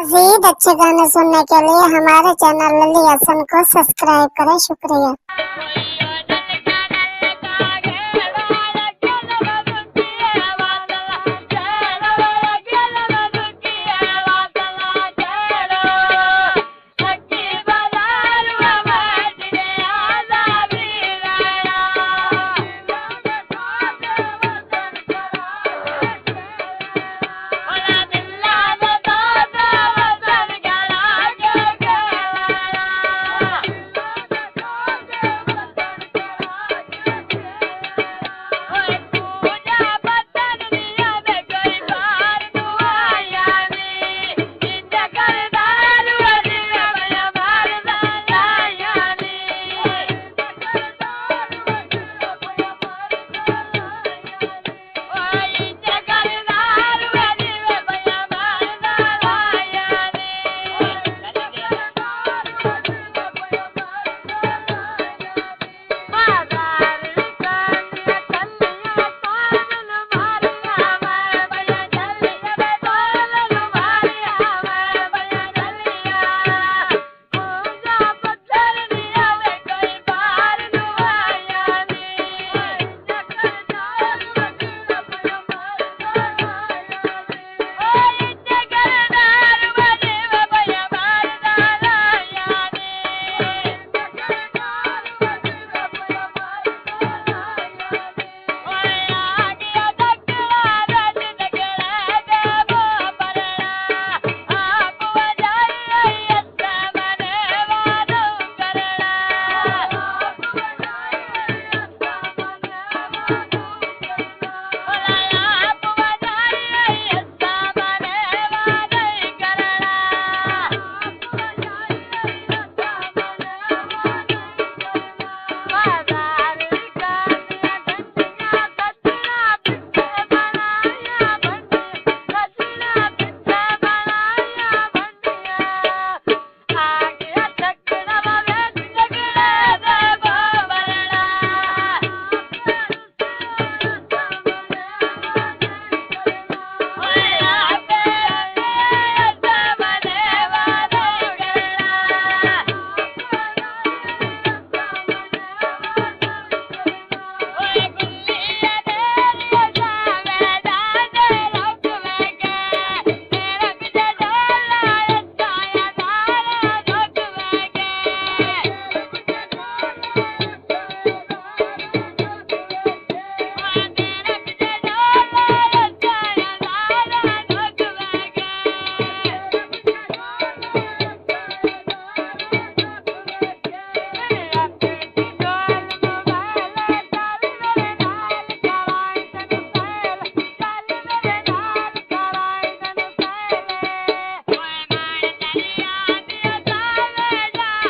मजीद अच्छे गाने सुनने के लिए हमारे चैनल लली हसन को सब्सक्राइब करें शुक्रिया।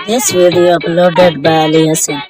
This video uploaded by Ali.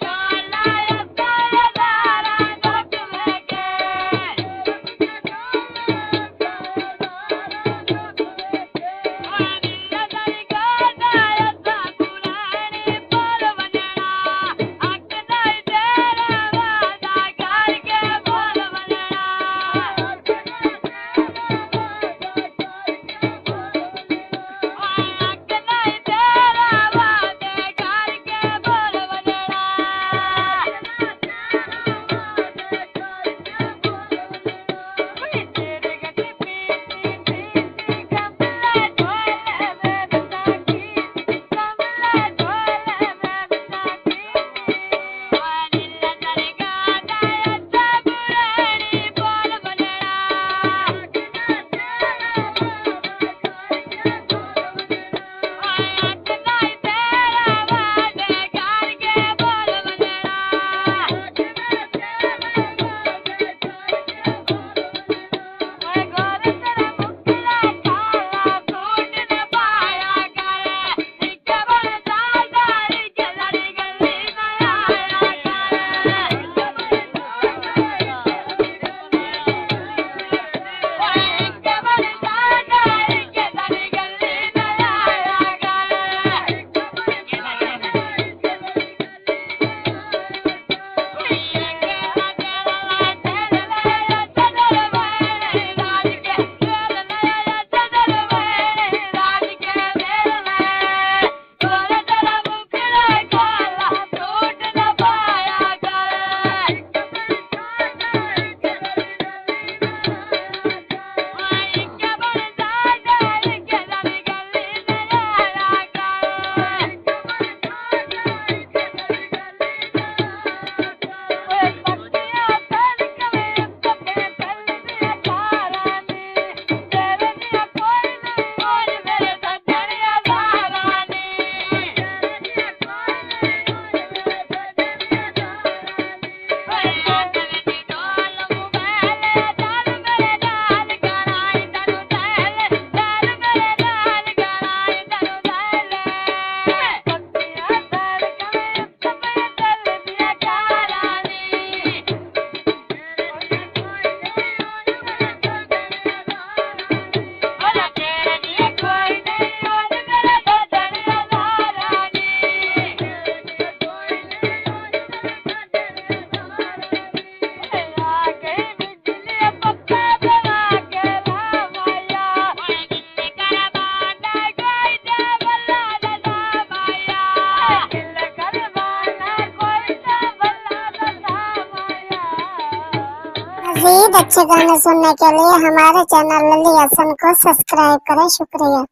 मजीद अच्छे गाने सुनने के लिए हमारे चैनल लली हसन को सब्सक्राइब करें। शुक्रिया।